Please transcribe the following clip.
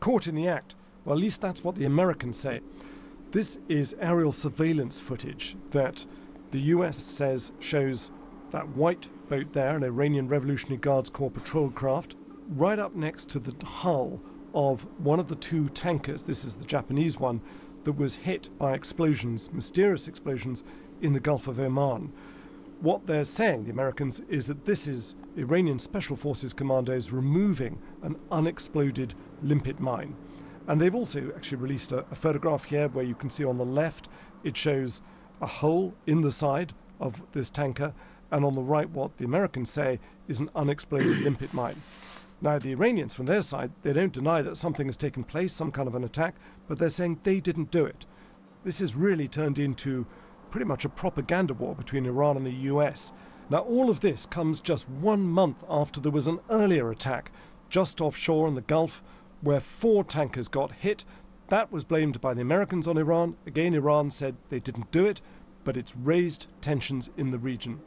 caught in the act. Well, at least that's what the Americans say. This is aerial surveillance footage that the US says shows that white boat there, an Iranian Revolutionary Guards Corps patrol craft, right up next to the hull of one of the two tankers. This is the Japanese one that was hit by explosions, mysterious explosions, in the Gulf of Oman. What they're saying, the Americans, is that this is Iranian Special Forces commandos removing an unexploded limpet mine. And they've also actually released a, a photograph here where you can see on the left it shows a hole in the side of this tanker, and on the right, what the Americans say is an unexploded limpet mine. Now, the Iranians, from their side, they don't deny that something has taken place, some kind of an attack, but they're saying they didn't do it. This has really turned into pretty much a propaganda war between Iran and the US. Now, all of this comes just one month after there was an earlier attack just offshore in the Gulf where four tankers got hit. That was blamed by the Americans on Iran. Again, Iran said they didn't do it, but it's raised tensions in the region.